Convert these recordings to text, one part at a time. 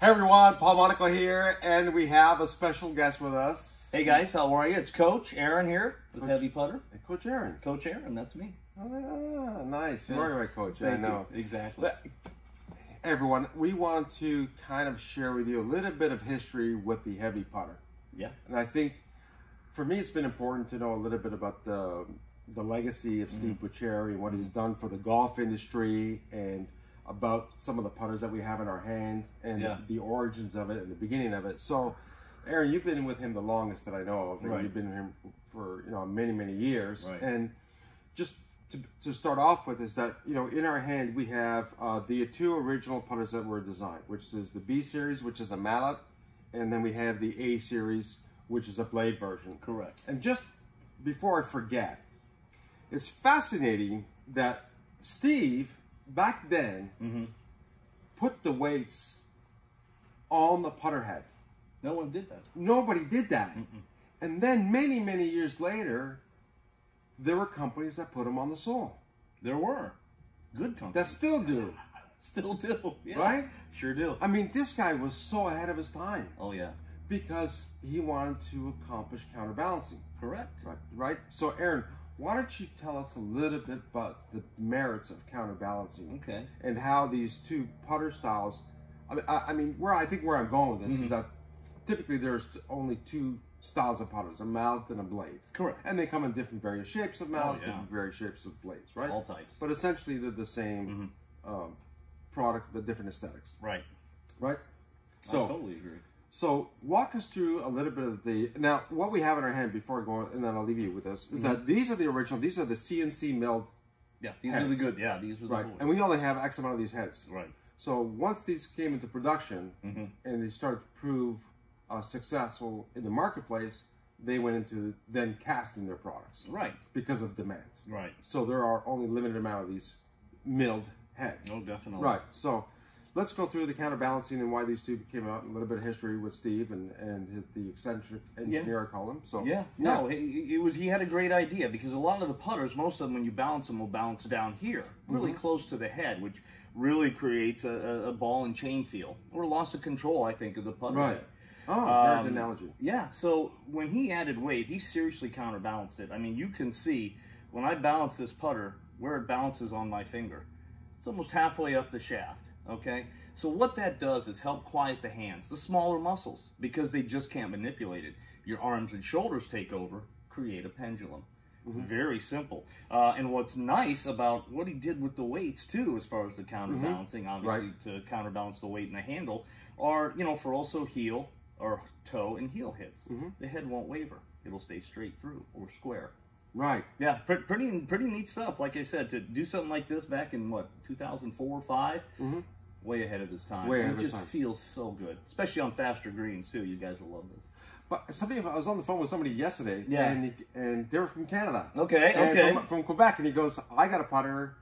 Hey everyone, Paul Monaco here, and we have a special guest with us. Hey guys, how are you? It's Coach Aaron here with Heavy Putter. Coach Aaron. Coach Aaron, that's me. Ah, nice. You're my coach. I know. you. Exactly. Everyone, we want to kind of share with you a little bit of history with the heavy putter. Yeah. And I think for me, it's been important to know a little bit about the, the legacy of Steve Boccieri, what he's done for the golf industry, and about some of the putters that we have in our hand, and Yeah. the origins of it and the beginning of it. So, Aaron, you've been with him the longest that I know of, and Right. you've been with him for you know many many years. Right. And just to, to start off with is that you know in our hand we have uh, the two original putters that were designed, which is the B series, which is a mallet, and then we have the A series, which is a blade version. Correct. And just before I forget, it's fascinating that Steve back then Mm-hmm. put the weights on the putter head. No one did that. Nobody did that. And then many, many years later, there were companies that put them on the sole There were good companies that still do. still do. Yeah. Right? Sure do. I mean, this guy was so ahead of his time Oh yeah. because he wanted to accomplish counterbalancing. Correct. Right? Right? So, Aaron, why don't you tell us a little bit about the merits of counterbalancing Okay. and how these two putter styles? I mean, I, I mean, where I think where I'm going with this Mm-hmm. is that typically there's only two styles of putters: a mallet and a blade. Correct. And they come in different various shapes of mallets, Oh, yeah. different various shapes of blades, right? All types. But essentially, they're the same Mm-hmm. um, product, but different aesthetics, Right. right? So I totally agree. So walk us through a little bit of the now what we have in our hand before I go, on, and then I'll leave you with this. Is that these are the original? These are the CNC milled, Yeah. These are the good. Yeah. These were the right? boys. And we only have X amount of these heads. Right. So once these came into production Mm-hmm. and they started to prove uh, successful in the marketplace, they went into then casting their products Right. because of demand. Right. So there are only limited amount of these milled heads. No, definitely. Right. So let's go through the counterbalancing and why these two came out, and a little bit of history with Steve and and the eccentric engineer I call him. So Yeah, no, He, it was. He had a great idea because a lot of the putters, most of them, when you balance them, will balance down here, really Mm-hmm. close to the head, which really creates a, a, ball and chain feel or loss of control. I think of the putter. Right. Oh, Um, good analogy. Yeah. So when he added weight, he seriously counterbalanced it. I mean, you can see when I balance this putter where it balances on my finger. It's almost halfway up the shaft. Okay. So what that does is help quiet the hands, the smaller muscles, because they just can't manipulate it. Your arms and shoulders take over, create a pendulum. Mm-hmm. Very simple. Uh, and what's nice about what he did with the weights too, as far as the mm-hmm. counterbalancing, obviously to counterbalance the weight in the handle, are you know for also heel or toe and heel hits. Mm-hmm. The head won't waver; it'll stay straight through or square. Right. Yeah, pre- pretty pretty neat stuff. Like I said, to do something like this back in what 2004 or 5 way ahead of his time. Way And ahead of it just time. feels so good, especially on faster greens too. You guys will love this. But somebody, I was on the phone with somebody yesterday, Yeah. and he, and they were from Canada. Okay, And okay. From, from Quebec, and he goes, "I got a putter."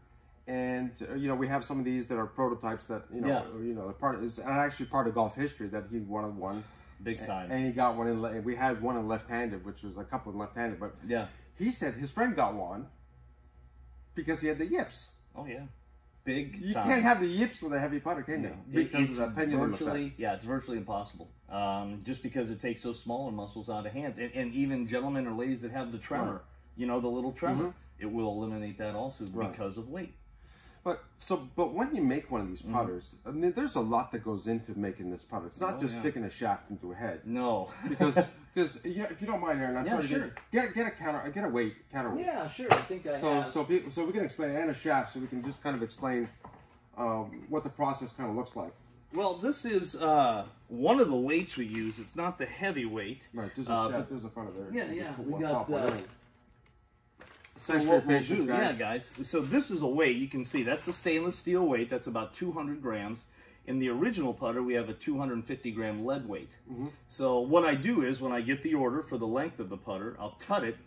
And uh, you know we have some of these that are prototypes that you know Yeah. you know part is actually part of golf history that he wanted one Big time. and he got one in. We had one in left-handed, which was a couple in left-handed. But yeah. He said his friend got one because he had the yips. Oh yeah. Big. You time. can't have the yips with a heavy putter, can you? It- Because it's of the pendulum virtually, effect. yeah, it's virtually impossible. Um, just because it takes those smaller muscles out of hands, and, and even gentlemen or ladies that have the tremor, Right. you know, the little tremor, it will eliminate that also. Right. because of weight. But so, but when you make one of these putters, I mean, there's a lot that goes into making this putter. It's not Mm-hmm. Oh, just yeah. sticking a shaft into a head. No. Because, because you know, if you don't mind, Aaron, I'm Yeah, sorry sure. get, get a counter, get a weight counter weight. yeah, sure. I think I So, so people, so we can explain and a shaft, so we can just kind of explain um, what the process kind of looks like. Well, this is uh, one of the weights we use. It's not the heavy weight. Right. There's a Uh, shaft. There's a front of there. Yeah, yeah, we got, uh, in. So for what your we'll patience, do- guys. Yeah, guys. So this is a weight. You can see that's a stainless steel weight. That's about 200 grams. In the original putter, we have a 250 gram lead weight. Mm-hmm. So what I do is when I get the order for the length of the putter, I'll cut it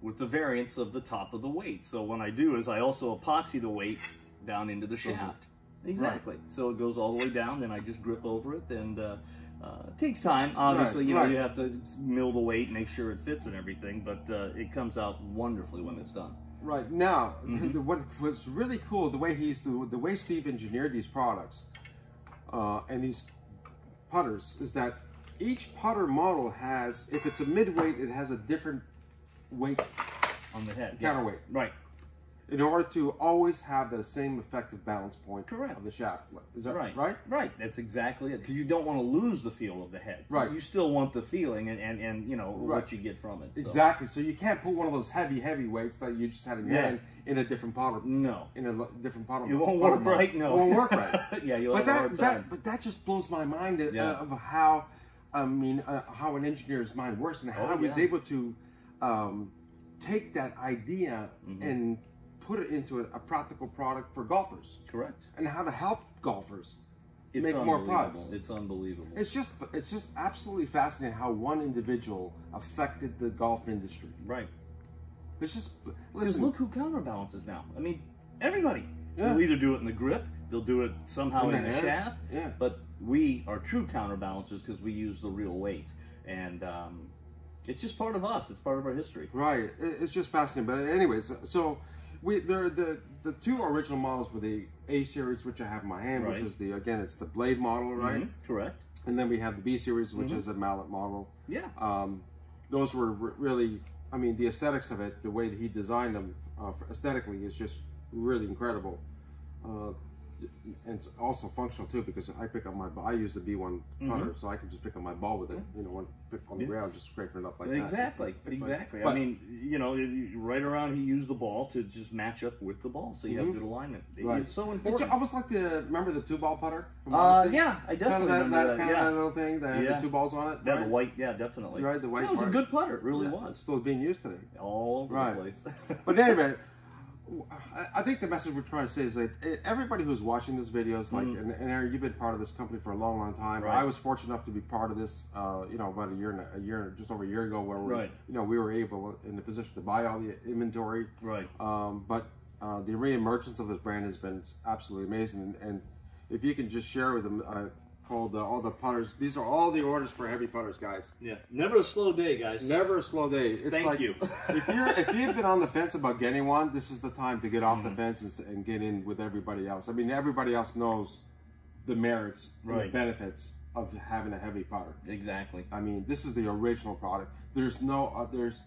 with the variance of the top of the weight. So what I do is I also epoxy the weight down into the shaft. Exactly. So it goes all the way down. Then I just grip over it, and uh, uh, it takes time. Obviously, Right, you know right. you have to mill the weight, make sure it fits and everything. But uh, it comes out wonderfully when it's done. Right now, Mm-hmm. what was really cool the way he's the, the way Steve engineered these products, uh, and these putters is that each putter model has, if it's a midweight, it has a different weight On the head. Counterweight. Right. In order to always have the same effective balance point Correct. of the shaft. Is that Right. right? Right. That's exactly it. Because you don't want to lose the feel of the head. Right. You still want the feeling and, and, and you know Right. what you get from it. so. Exactly. So you can't put one of those heavy, heavy weights that you just had in your Yeah. hand in a different putter. No. In a different putter. It won't work right. No. It won't work right. yeah, you'll but have a that, that but that just blows my mind uh, Yeah. of how I mean uh, how an engineer's mind works and how Oh, he was yeah. able to um, take that idea Mm-hmm. and put it into a, a practical product for golfers Correct. and how to help golfers It's make more products. It's unbelievable. It's just it's just absolutely fascinating how one individual affected the golf industry. right. It's just listen. look who counterbalances now. I mean, everybody. Yeah. They'll either do it in the grip, they'll do it somehow In in, the the shaft. yeah. But we are true counterbalancers because we use the real weight. And um, it's just part of us. It's part of our history. Right. It's just fascinating. But anyways, so we there the the two original models were the A series, which I have in my hand, Right. which is the again it's the blade model, right? Mhm, Correct. And then we have the B series, which is a mallet model. Yeah. Um, those were really, I mean, the aesthetics of it, the way that he designed them uh, aesthetically is just really incredible. Uh, and it's also functional too because I pick up my ball I use the B1 putter, so I can just pick up my ball with it. You know, when pick on the Mm-hmm. Yeah. ground, just scraping it up like that. Exactly, exactly. I mean, you know, right around he used the ball to just match up with the ball, so you have Mhm. good alignment. Right. It's so important. ju- almost like the remember the two ball putter. From Uh, yeah, I definitely kind of that, remember that, that. kind yeah. of that little thing that had Yeah. the two balls on it. yeah, right? the white. Yeah, definitely. Right, the white That was a good putter. It really was. Still being used today. All over Right. the place. But anyway, I- I think the message we're trying to say is that everybody who's watching this video is like, and, and Aaron, you've been part of this company for a long, long time. Mm. Right. I was fortunate enough to be part of this, uh, you know, about a year, and a, a year, just over a year ago, where we, Right. you know, we were able in the position to buy all the inventory. right. Um, but uh, the reemergence of this brand has been absolutely amazing. And, and if you can just share with them, uh, called uh, all the putters. These are all the orders for heavy putters, guys. Yeah. Never a slow day, guys. Never a slow day. It's Thank like, you. if you're if you've been on the fence about getting one, this is the time to get off Mm-hmm. the fence and, get in with everybody else. I mean, everybody else knows the merits and the benefits of having a heavy putter. Exactly. I mean, this is the original product. There's no uh, there's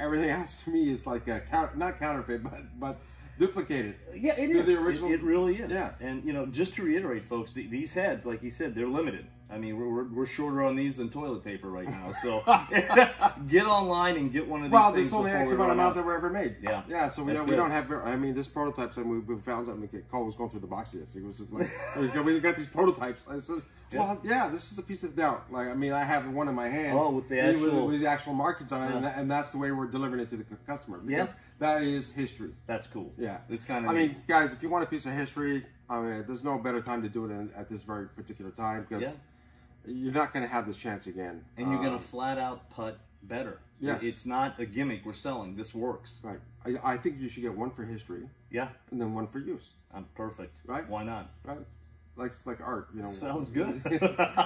everything else to me is like a count, not counterfeit, but but duplicated. Yeah, it the original- It, really is. Yeah. And you know, just to reiterate, folks, th- these heads, like you said, they're limited. I mean, we're, we're, we're shorter on these than toilet paper right now. So get online and get one of these. Well, there's only X amount amount out. that were ever made. Yeah. yeah. So we That's don't, we it. don't have. I mean, this prototypes. I mean, we found something. Cole was going through the box yesterday. He was like, we got- we got these prototypes. I said, well, yeah, this is a piece of doubt. Like, I mean, I have one in my hand. Oh, with the actual- with, the actual markings on it, and, that, and that's the way we're delivering it to the cu- customer Yeah. because that is history. That's cool. Yeah, It's kind of. I mean, guys, if you want a piece of history, I mean, there's no better time to do it than at this very particular time because Yeah. you're not going to have this chance again. and you're gonna Um, flat out putt better. Yes. It's not a gimmick we're selling. This works. right. I, I think you should get one for history Yeah. and then one for use. I'm perfect. Right. Why not? Right. Like it's like art, you know. Sounds good.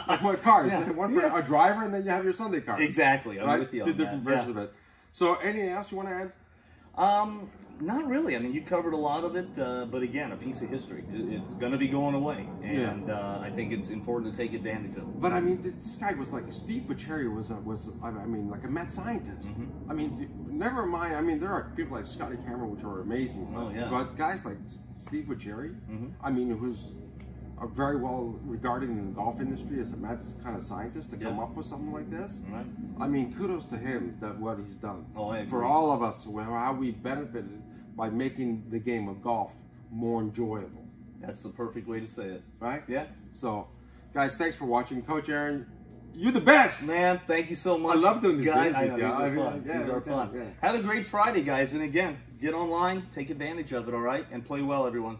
like what cars? Yeah. One for Yeah. a driver, and then you have your Sunday car. Exactly. I'm Right. with you Two different that. versions Yeah. of it. So, anything else you want to add? Um, not really. I mean, you covered a lot of it, uh, but again, a piece of history. It's going to be going away, and uh, I think it's important to take advantage of it. But I mean, this guy was like Steve Boccieri was a, was I mean like a mad scientist. Mm-hmm. I mean, never mind. I mean, there are people like Scotty Cameron which are amazing. Oh, yeah. But guys like Steve Boccieri, Mhm. I mean, who's are very well regarded in the golf industry as a mad kind of scientist to come Yeah. up with something like this. Right? I mean, kudos to him that what he's done. Oh, For all of us, how we benefited by making the game of golf more enjoyable, That's the perfect way to say it. right? Yeah. So, guys, thanks for watching, Coach Aaron. You're the best. Man, thank you so much. I love doing these guys. know these I are mean, fun. yeah, these are fun. yeah. Have a great Friday, guys. And again, get online, take advantage of it. All right, and play well, everyone.